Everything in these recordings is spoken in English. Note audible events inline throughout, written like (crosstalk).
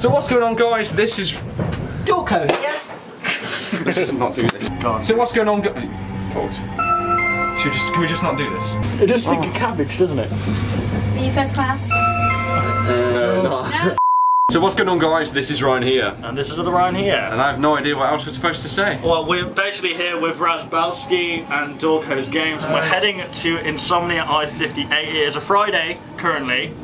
So what's going on guys? This is... Dorco here. Let's just not do this. So what's going on... Go Folks. Should we just, can we just not do this? It does think of oh. cabbage, doesn't it? Are you first class? Uh, no, No. So what's going on guys? This is Ryan here. And this is the Ryan here. And I have no idea what else we're supposed to say. Well, we're basically here with Razzbowski and Dorco's games, and we're heading to Insomnia I-58. It is a Friday currently,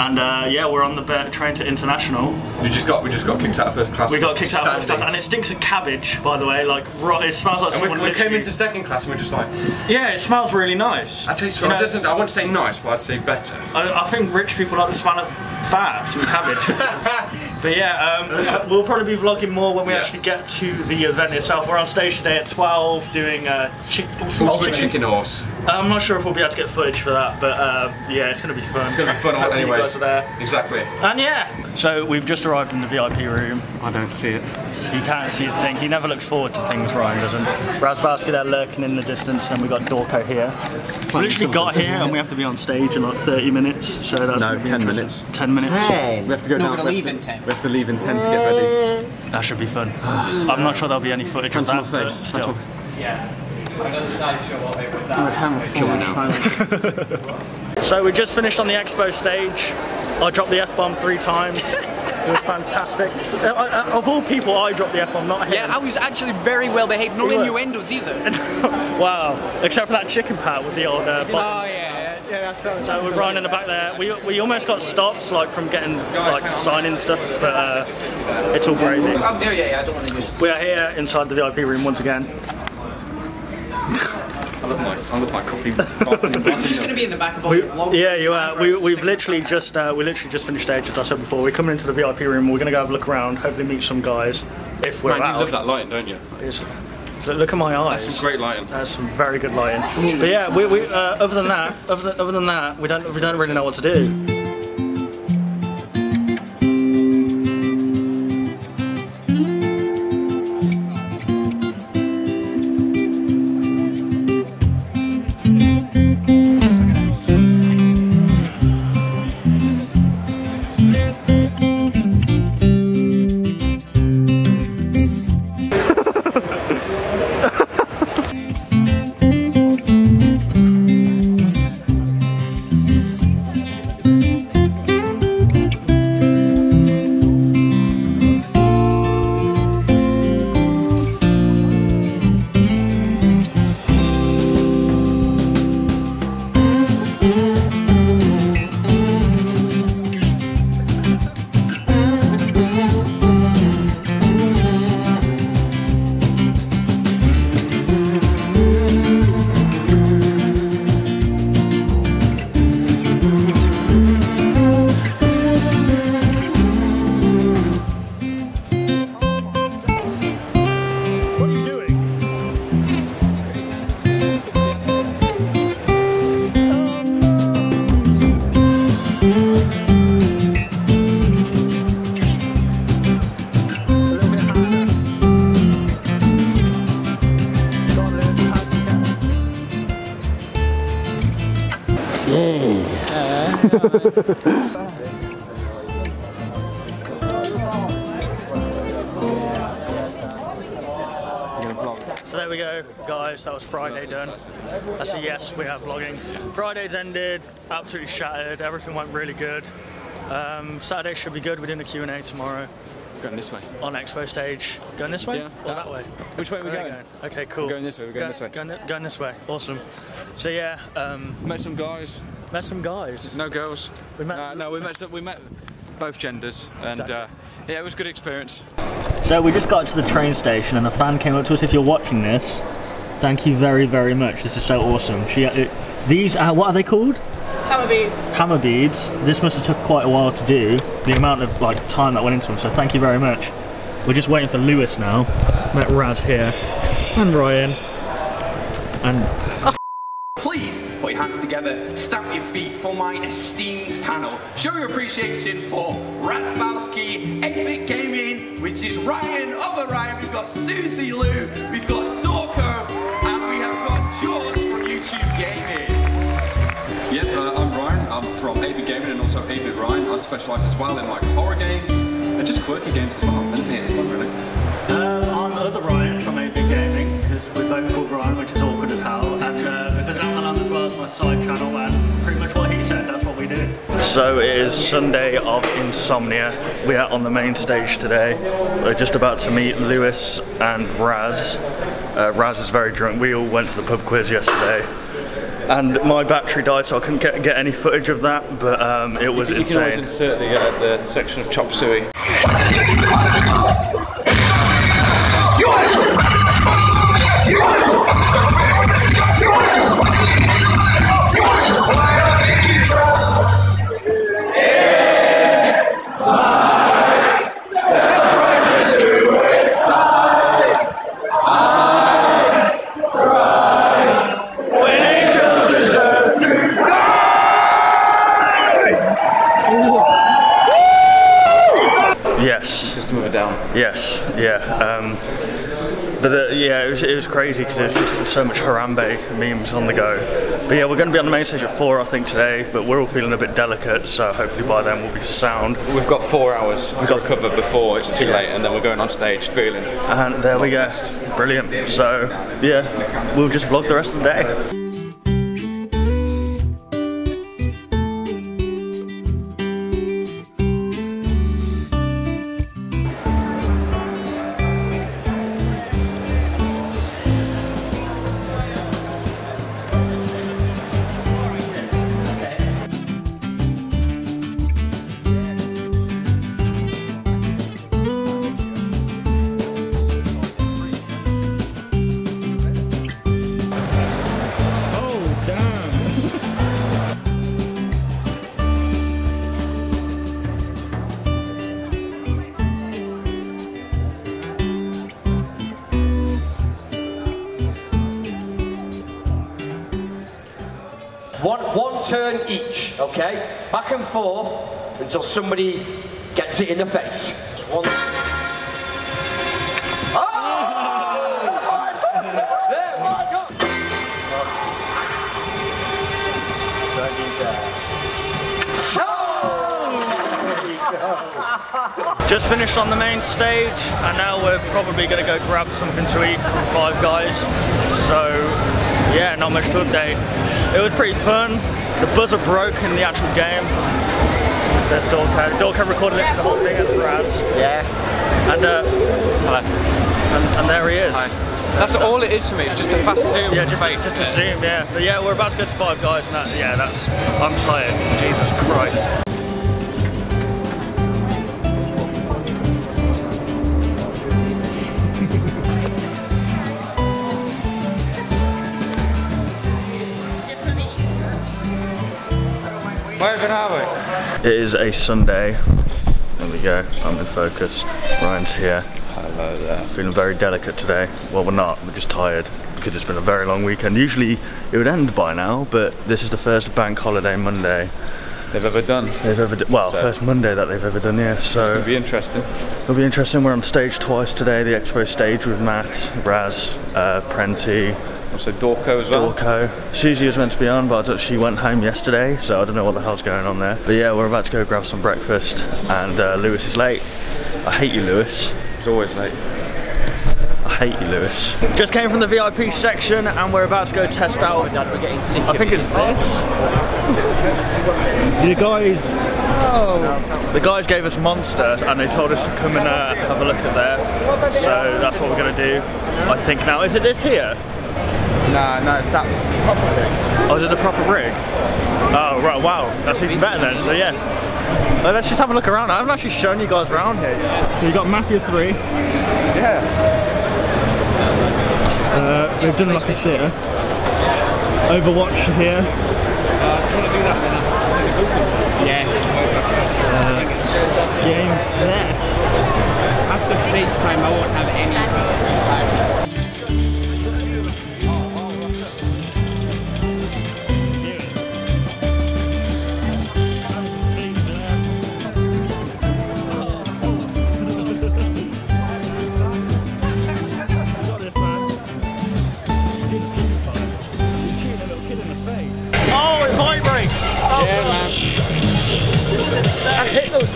and uh, yeah, we're on the train to International. We just got we just got kicked out of first class. We got kicked out of first class, and it stinks of cabbage, by the way. Like, right, it smells like And we, someone we came into second class and we're just like, Yeah, it smells really nice. actually, it's You know, I, I wouldn't say nice, but I'd say better. I, I think rich people like the smell of fat and cabbage. (laughs) but yeah, um, we'll probably be vlogging more when we Yeah. actually get to the event itself. We're on stage today at 12 doing uh, chick- Ultimate chicken horse. I'm not sure if we'll be able to get footage for that, but uh, yeah, it's going to be fun. It's gonna be fun Hopefully you anyways. there. Exactly. And yeah, so we've just arrived in the VIP room. I don't see it. He can't see a thing. He never looks forward to things, Ryan doesn't. Razzbowski there lurking in the distance, and we got Dorco here. We literally got here, and we have to be on stage in like 30 minutes, so that's No, gonna be 10 minutes. 10 minutes. We have to go Not down. gonna we leave have in 10. We have to leave in 10 to get ready. That should be fun. I'm not sure there'll be any footage of Hands on that, my but face. still. Kill me now. So we just finished on the expo stage. I dropped the F-bomb three times. (laughs) It was fantastic. Uh, uh, Of all people, I dropped the F-bomb, not him. Yeah, I was actually very well behaved. No innuendos either. (laughs) wow. Except for that chicken pat with the old uh, oh yeah, yeah, that's right. So we're running in the back there. We, we almost got stopped like from getting like signing stuff, but uh, it's all gravy. Oh, yeah, yeah, I don't want to use. We are here inside the VIP room once again. (laughs) I love my I love my coffee. (laughs) I'm just going to be in the back of all your vlogs. Yeah, you are. We, we've literally just uh, we literally just finished stage as I said before. We're coming into the VIP room. We're gonna go have a look around. Hopefully meet some guys if we're Man, you love that lighting, don't you? It's- look, look at my eyes. Some great lighting. That's some very good lighting. But yeah, we, we uh, other than that, other than, other than that, we don't we don't really know what to do. So there we go, guys. That was Friday done. That's a yes. We are vlogging. Friday's ended. Absolutely shattered. Everything went really good. Um, Saturday should be good. We're doing a Q&A tomorrow Going this way. on Expo stage. Going this way Yeah. or that way? Which way are we are going? Okay, cool. We're going this way, we're going this way. Going, going this way. Awesome. So yeah, um, Met some guys, met some guys. no girls. We met- Uh, no, we met some, we met both genders, and uh, yeah, it was a good experience. So we just got to the train station and a fan came up to us. If you're watching this, thank you very, very much. This is so awesome. She, uh, these, are what are they called? Hama beads. Hama beads. This must have took quite a while to do. The amount of like time that went into them. So thank you very much. We're just waiting for Lewis now. Met Raz here and Ryan and together, stamp your feet for my esteemed panel. Show your appreciation for Razzbowski, 8-Bit Gaming, which is Ryan, other Ryan, we've got Susie Lou, we've got Dorco, and we have got George from YouTube Gaming. Yeah, uh, I'm Ryan. I'm from 8-Bit Gaming and also 8-Bit Ryan. I specialise as well in like horror games, And just quirky games as well. Anything that's fun, really. Um, I'm other Ryan from 8 So it is Sunday of Insomnia. We are on the main stage today. We're just about to meet Lewis and Raz. Uh, Raz is very drunk. We all went to the pub quiz yesterday. And my battery died, so I couldn't get, get any footage of that, but um, it was You can always insane. insert the, uh, the section of chop suey. But uh, yeah, it was, it was crazy because there was just so much Harambe memes on the go. But yeah, we're going to be on the main stage at four, I think, today. But we're all feeling a bit delicate, so hopefully by then we'll be sound. We've got four hours to got- recover before it's too late, and then we're going on stage feeling. And there we go. Brilliant. So yeah, we'll just vlog the rest of the day. One, one turn each, okay? Back and forth until somebody gets it in the face. Just one. Oh! (laughs) Just finished on the main stage, and now we're probably going to go grab something to eat from Five Guys. So, yeah, not much to update. It was pretty fun. The buzzer broke in the actual game. There's Dorco. Dorco recorded it, the whole thing as Raz. Yeah. And, uh, Hello. and, and there he is. That's all it is for me. It's just a fast zoom Yeah, just, face. just a zoom, yeah. But yeah, we're about to go to Five Guys, and that, yeah, that's, I'm tired. Jesus Christ. Where even are we? It is a Sunday. There we go. I'm in focus. Ryan's here. Hello there. Feeling very delicate today. Well, we're not. We're just tired because it's been a very long weekend. Usually it would end by now, but this is the first bank holiday Monday They've ever done. they've ever done. Well, So- first Monday that they've ever done. Yeah. So It'll be interesting. it'll be interesting. We're on stage twice today. The expo stage with Matt, Raz, uh, Prenti, Also Dorco as well. Dorco. Susie was meant to be on, but she went home yesterday, so I don't know what the hell's going on there. But yeah, we're about to go grab some breakfast, and uh, Lewis is late. I hate you, Lewis. It's always late. I hate you, Lewis. Just came from the VIP section, and we're about to go test out. Dad, we're sick. I think it's this. The guys, the guys gave us Monster, and they told us to come and uh, have a look at there. So that's what we're gonna do. I think now. Is it this here? Nah, no, it's that proper thing. Oh, is it the proper rig? Oh, right, wow. That's even better then, so yeah. Well, let's just have a look around. I haven't actually shown you guys around here yet. So you got Mafia 3. Yeah. Uh, they've done like a theatre. Overwatch here. Yeah. Game Fest. After stage time, I won't have any time.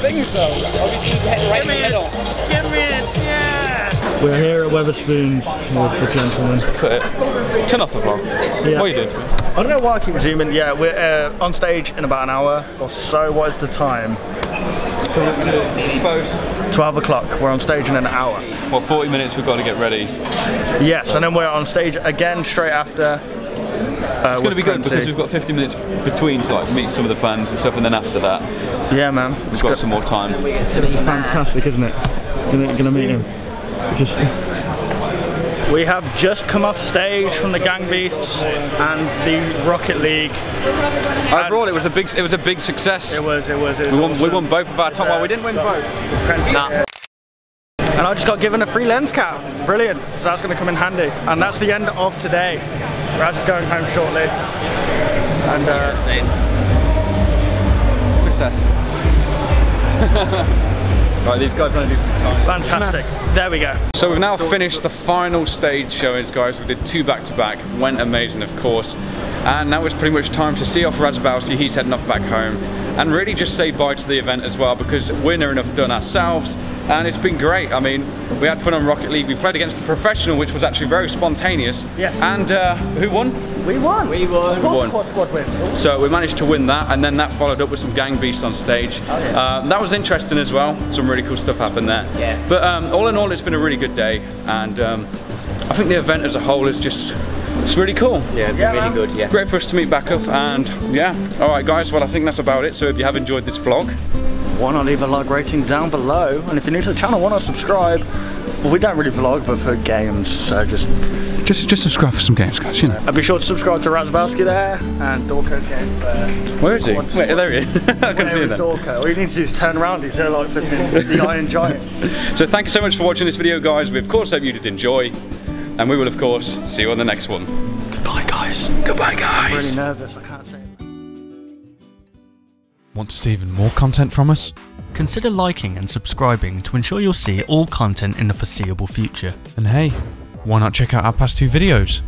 Things. think so. Obviously, you hit right in the middle. Give me it, yeah. We're here at Wetherspoons with the gentleman. Cut it. Turn off the vlog. Yeah. What are you doing to me? I don't know why I keep zooming. Yeah, we're uh, on stage in about an hour or so. What is the time? Suppose. 12 o'clock. We're on stage in an hour. Well, 40 minutes we've got to get ready. Yes, and then we're on stage again straight after. Uh, It's going to be good because we've got 50 minutes between to like meet some of the fans and stuff, and then after that Yeah, man. we've got some more time. fantastic, isn't it? Gonna, gonna meet him. Just. We have just come off stage from the Gang Beasts and the Rocket League. Overall, it was a big, it was a big success. It was, it was, it was We won, we won both of our top. Well, we didn't win both. Nah. And I just got given a free lens cap. Brilliant. So that's going to come in handy. And that's the end of today. Raz is going home shortly. And uh, Success. (laughs) right, these guys want to do some signing. fantastic. There we go. So we've now finished the final stage showings, guys. We did two back to back, went amazing, of course. And now it's pretty much time to see off Razzbowski. He's heading off back home, and really just say bye to the event as well because we're near enough done ourselves. And it's been great. I mean, we had fun on Rocket League. We played against the professional, which was actually very spontaneous. Yeah. And uh, who won? We won. We won. Of We course won. the squad win. So we managed to win that, and then that followed up with some gang beasts on stage. Oh Uh, that was interesting as well. Some really cool stuff happened there. Yeah. But um, all in all, it's been a really good day, and um, I think the event as a whole is just it's really cool. Yeah, Yeah, really man. good, yeah. Great for us to meet back up, and yeah. All right, guys. Well, I think that's about it. So if you have enjoyed this vlog, Why not leave a like rating down below? And if you're new to the channel, why not subscribe? Well, we don't really vlog, but for games, so just just just subscribe for some games, guys. You know. and be sure to subscribe to Razzbowski there and Dorco's games there. Where is he? Wait, there he is. (laughs) I can see then. Dorco? All you need to do is turn around. He's there like (laughs) the Iron Giant. So thank you so much for watching this video, guys. We of course hope you did enjoy, and we will of course see you on the next one. Goodbye, guys. Goodbye, I'm guys. really nervous. I can't say. Want to see even more content from us? Consider liking and subscribing to ensure you'll see all content in the foreseeable future. And hey, why not check out our past two videos?